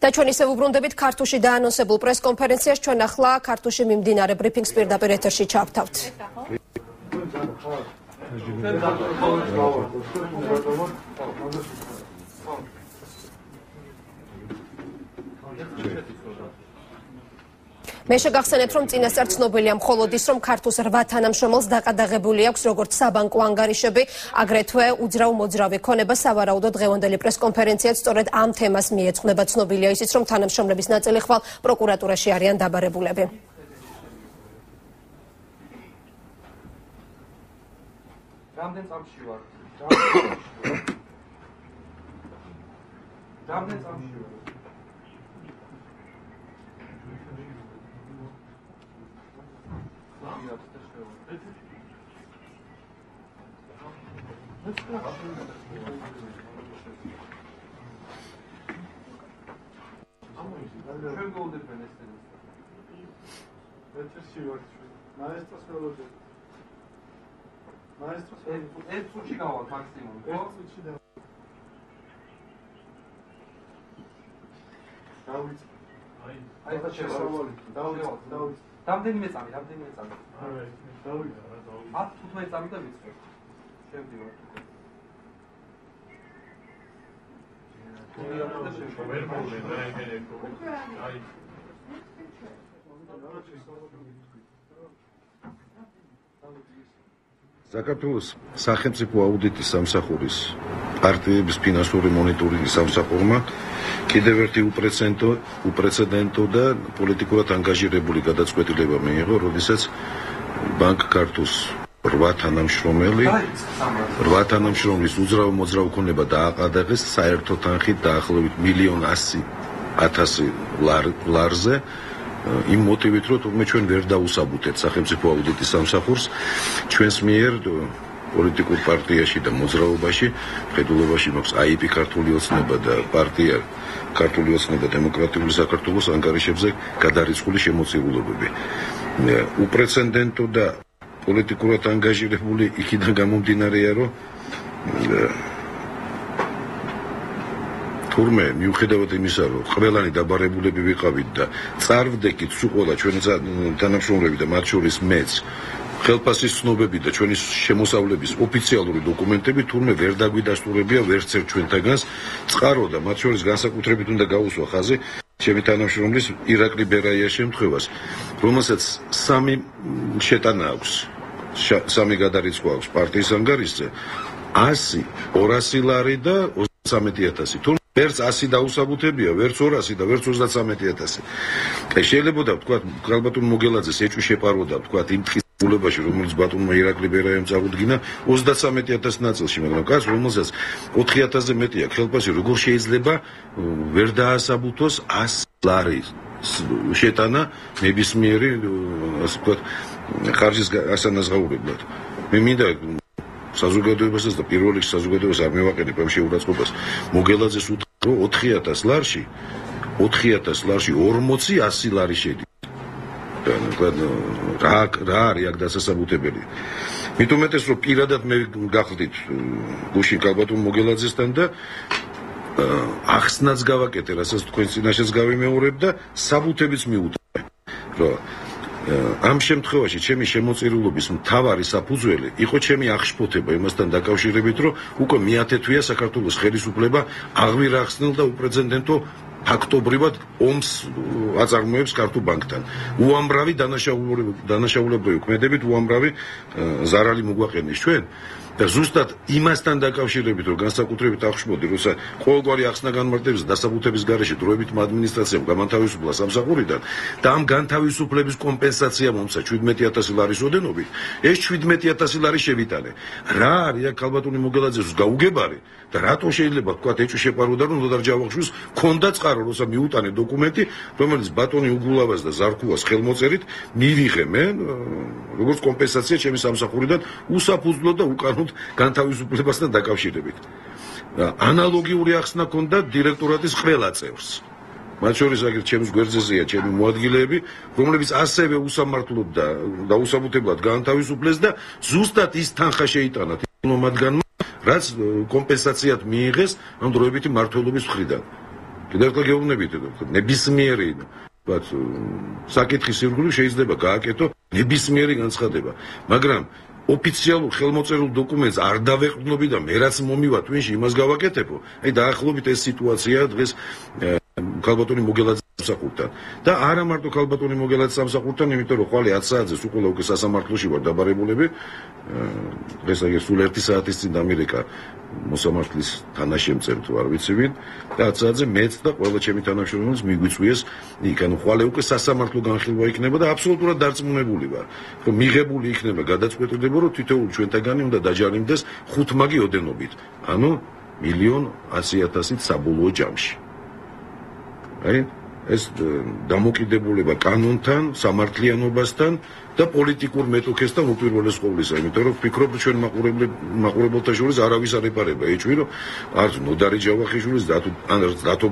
და ჩვენ ისევ უბრუნდებით ქართულში დაანონსებულ პრესკონფერენციას ჩვენ ახლა ქართულში მიმდინარე ბრიფინგს პირდაპირ ეთერში ჩავთავთ. მე შეგახსენებთ რომ წინასწარ ცნობილია მხოლოდ ის რომ ქართულს 8 თანამშრომელს დაყადაღებული აქვს როგორც საბანკო ანგარიშები. აგრეთვე უძრავ მოძრავი ქონება სავარაუდო დღევანდელი პრესკონფერენციაც სწორედ ამ თემას მიეძღვნება. ცნობილია ისიც რომ თანამშრომლების ნაწილი ხვალ პროკურატურაში არიან დაბარებულები. რამდენ წამში ვარ? რამდენ წამში ვარ ჩვენ გოლდებენ ეს ეს. ეცი ვარ. მაესტროს გოლდე. მაესტროს ერთ წუთში გავალ მაქსიმუმ, ხო? ერთ წუთში და დავიც აი აი და შესავალი დავიც დავიც რამდენიმე წამი რამდენიმე წამი. არა დავიც რა დავიც 10 15 წამი და ვიცხო შევდივარ საქართველოს სახელმწიფო აუდიტის სამსახურის პარტიების ფინანსური მონიტორინგის სამსახურმა კიდევ ერთი უპრეცედენტო უპრეცედენტო და პოლიტიკურად ანგაჟირებული გადაწყვეტილება მიიღო, როდესაც ბანკ ქართულს 8 თანამშრომელი 8 თანამშრომლის უძრავ მოძრავ ქონება დააყადაღეს საერთო თანხით დაახლოებით 1.100.000 ლარზე. იმ მოტივით რომ ჩვენ ვერ დაუსაბუთეთ სახელმწიფო აუდიტის სამსახურს ჩვენს მიერ პოლიტიკურ პარტიაში და მოძრაობაში. ხედულობაში მაქვს აიპი ქართული ოცნება და პარტია ქართული ოცნება დემოკრატიული საქართველოს ანგარიშებზე გადარიცხული შემოწირულობები. უპრეცედენტო და პოლიტიკურად ანგაჟირებული იქიდან გამომდინარეა რომ თურმე მიუხედავად იმისა რომ ყველანი დაბარებულები ვიყავით და წარვდეკით სულ ჩვენი თანამშრომლები და მათ შორის მეც ხელფასის ცნობები და ჩვენი შემოსავლების ოფიციალური დოკუმენტები თურმე ვერ დაგვიდასტურებია ვერც ერთ ჩვენთაგანს წყარო და მათ შორის განსაკუთრებით უნდა გაუსვა ხაზი ჩემი თანამშრომლის ირაკლი ბერაიას შემთხვევას. რომელსაც სამი შეტანა აქვს სამი გადარიცხვა აქვს პარტიის ანგარიშზე 100 200 ლარი და 23000 თუ ვერც 100 დაუსაბუთებია, ვერც 200 და ვერც 33000. აი შეიძლება და ვთქვა, ალბათ მოგელაძეს ეჭვი შეპარვა და ვთქვა იმ ტყის ბულებაში რომელიც ბატონმა ირაკლი ბერაემ წაგუდგინა 33000 ნაწილში, მაგრამ კაც რომელსაც 4000-ზე მეტი აქვს ხელფასი, როგორ შეიძლება ვერ დაასაბუთოს 100 ლარი შეტანა ნებისმიერი ასე ვთქვა ხარჯის ასანაზღაურებლად. მე მინდა საზოგადოებასაც და პირველ რიგში საზოგადოებას არ მევაყენებ ამ შეურაცხყოფას. მოგელაძეს უთხრა რომ 4000 ლარში 4000 ლარში 40 100 ლარი შედი. და რა რა არის აქ დასასაბუთებელი. მით უმეტეს რომ პირადად მე გახლდით გუში კალბატონ მოგელაძესთან და ახსნაც გავაკეთე, რასაც თქვენ წინაშეც გავიმეორებ და საბუთებიც მიუტყე. რომ ამ შემთხვევაში ჩემი შემოწირულობის მთავარი საფუძველი იყო ჩემი აღშფოთება იმასთან დაკავშირებით, რომ უკვე მეათე თვეა საქართველოს ხელისუფლება აღვირახსნილ და უპრეცედენტო ფაქტობრივად ომს აწარმოებს ქართულ ბანკთან. უამრავი დანაშაულებრივი დანაშაულებრივი ქმედებით უამრავი ზარალი მოგვაყენეს ჩვენ. და ზუსტად იმასთან დაკავშირებით რომ განსაკუთრებით აღშმოდი როცა ყოველგვარი ახსნა განმარტების დასაბუთების გარეშე დროებითმა ადმინისტრაციამ გამანთავისუფლა სამსახურიდან და ამ განთავისუფლების კომპენსაცია მომცა 17000 ლარის ოდენობით ეს 17000 ლარი შევიტანე. რა არის აქ ალბათუნი მოგელაძეს გაუგებარი და რატო შეიძლება თქვა ეჭვი შეპაროდა რომ ნოდარ ჯავახშვის ქონდა წყარო როცა მიუტანე დოკუმენტი რომელიც ბატონი უგულავას და ზარქუას ხელმოწერით მივიღე. მე როგორც კომპენსაცია ჩემი სამსახურიდან უსაფუძვლო და უკანონო განთავისუფლებასთან დაკავშირებით. ანალოგიური ახსნა ქონდა დირექტორატის ყველა წევრს. მათ შორის აგერ ჩემს გვერდზეა ჩემი მოადგილეები, რომლებიც ასევე უსამართლოდ და დაუსაბუთებლად განთავისუფლეს და ზუსტად ის თანხა შეიტანა თემომადგანმა, რაც კომპენსაციად მიიღეს ამ დროებითი მართლობის მხრიდან. კიდევ ერთხელ გეუბნებით ნებისმიერი ვთქვათ საკითხის ირგვლივ შეიძლება გააკეთო ნებისმიერი განცხადება მაგრამ ოფიციალურ ხელმოწერულ დოკუმენტს არ დავეყრდნობი და მე რაც მომივა twin-ში იმას გავაკეთებო. აი დაახლოებით ეს სიტუაცია დღეს ქალბატონი მოგელაძე სამსახურთან. და არა მარტო ქალბატონი მოგელაძე სამსახურთან იმიტომ რომ ხვალე 10 საათზე უკვე უკვე სასამართლოში ვარ დაბარებულები. დღეს აი სულ 1 საათის წინ დამირეკა მოსამართლის თანაშემწერ თუ არ ვიცი ვინ და 10 საათზე მეც და ყველა ჩემი თანამშრომლებს მიგვიწვიეს იქ. ანუ ხვალე უკვე სასამართლო განხილვა იქნება და აბსოლუტურად დარწმუნებული ვარ. რომ მიღებული იქნება გადაწყვეტილება რომ თითოეულ ჩვენთაგანი უნდა დაჯარიმდეს ხუთმაგი ოდენობით. ანუ მილიონ 100000-ით საბოლოო ჯამში. აი ეს დამოკიდებულება კანონთან, სამართლიანობასთან და პოლიტიკურ მეტოქესთან უპირველეს ყოვლისა, იმიტომ რომ ფიქრობ ჩვენ მაყურებელთა შორის არავის არ ეპარება ეჭვი, რომ არც ნოდარი ჯავახიშვილის და თუ ან დათო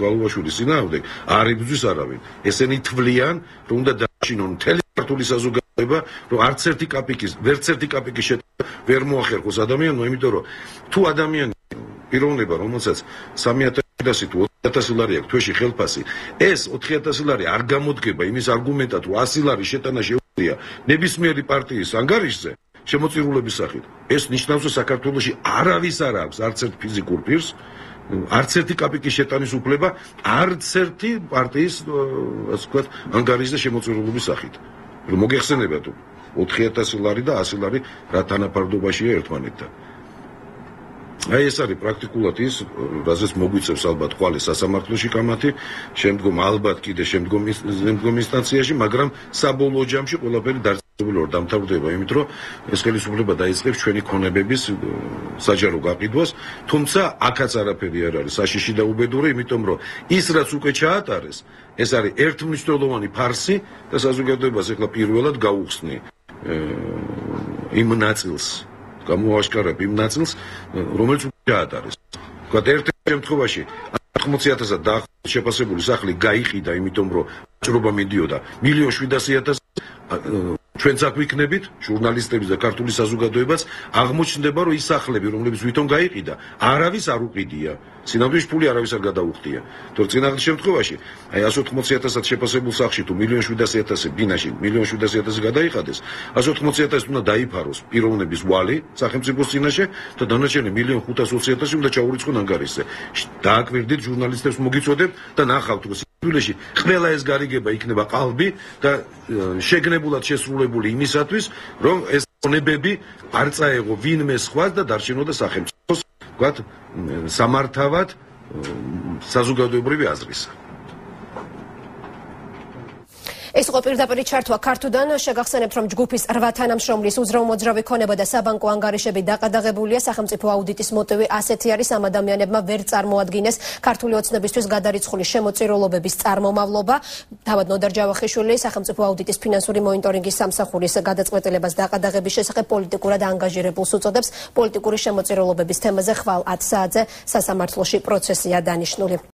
გალუაშვილის ძინავდე არ იბძვის არავინ. ესენი თვლიან, რომ უნდა დაშინონ მთელი ქართული საზოგადოება, რომ არც ერთი კაპიკის, ვერც ერთი კაპიკის შეტანა ვერ მოახერხოს ადამიანმა, იმიტომ რომ თუ ადამიანი პიროვნება, რომელსაც 3000 თუ 4000 ლარი აქვს თვეში ხელფასი, ეს 4000 ლარი არ გამოდგება იმის არგუმენტად, რომ 100 ლარი შეტანა შეუძლია ნებისმიერი პარტიის ანგარიშზე შემოწირულების სახით. ეს ნიშნავს, რომ საქართველოში არავის არ აქვს არც ერთ ფიზიკურ პირს არც ერთი კაპიკის შეტანის უფლება არც ერთი პარტიის ასე ვთქვათ ანგარიშზე შემოწირულობის სახით. რომ მოგეხსენებათ 4000 ლარი და 100 ლარი რა თანაფარდობაშია ერთმანეთთან. აი ეს არის პრაქტიკულად ის, რაზეც მოგვიწევს ალბათ ხვალე სასამართლოში კამათი, შემდგომ ალბათ კიდე შემდგომ შემდგომ ინსტანციაში, მაგრამ საბოლოო ჯამში ყველაფერი დარწმუნებული ვარ დამთავრდება, იმით რომ ეს ხელისუფლება დაიწყებს ჩვენი ქონებების საჯარო გაყიდვას, თუმცა აქაც არაფერი არ არის საშიში და უბედური, იმიტომ რომ ის რაც უკვე ჩაატარეს, ეს არის ერთმნიშვნელოვანი ფარსი და საზოგადოებას ეხლა პირველად გაუხსნი იმ ნაწილს გამოაშკარებ იმ ნაწილს, რომელიც გაატარეს. თქვა ერთ შემთხვევაში 80000-ად დაახლოებით შეფასებული სახლი გაიყიდა, იმიტომ რომ ჭრობა მიდიოდა 1.700.000 ჩვენც აქ ვიქნებით, ჟურნალისტები და ქართული საზოგადოებაც აღმოჩნდება, რომ ის სახლები, რომლებიც ვითომ გაიყიდა, არავის არ უყიდია. სინამდვილეში ფული არავის არ გადაუხდია. თორე წინაღლის შემთხვევაში, აი 180.000-ად შეფასებულ სახლში თუ 1.700.000 ბინაში 1.700.000 გადაიხადეს, 180.000 უნდა დაიფაროს პიროვნების ვალი სახელმწიფოს წინაშე და დანარჩენი 1.520.000 უნდა ჩაურიცხონ ანგარიშზე. დააკვირდით ჟურნალისტებს მოგიწოდებთ და ნახავთ, სინამდვილეში ყველა ეს გარიგება იქნება ყალბი და შეგნებულად შესრულებული იმისათვის, რომ ეს კონებები არ წაეღო ვინმე სხვას და დარჩენოდა სახელმწიფოს, ვთქვათ, სამართავად საზოგადოებრივი აზრისა. ეს იყო პირდაპირ ჩართვა ქართუდან. შეგახსენებთ რომ ჯგუფის 8 თანამშრომლის უძრავ მოძრავი ქონება და საბანკო ანგარიშები დაყადაღებულია. სახელმწიფო აუდიტის მოტივი ასეთი არის ამ ადამიანებმა ვერ წარმოადგენეს ქართული ოცნებისთვის გადარიცხული შემოწირულობების წარმომავლობა. თავად ნოდარ ჯავახიშვილი სახელმწიფო აუდიტის ფინანსური მონიტორინგის სამსახურის გადაწყვეტილებას დაყადაღების შესახებ პოლიტიკურად ანგაჟირებულს უწოდებს პოლიტიკური შემოწირულობების თემაზე ხვალ 10 საათზე სასამართლოში პროცესია დანიშნული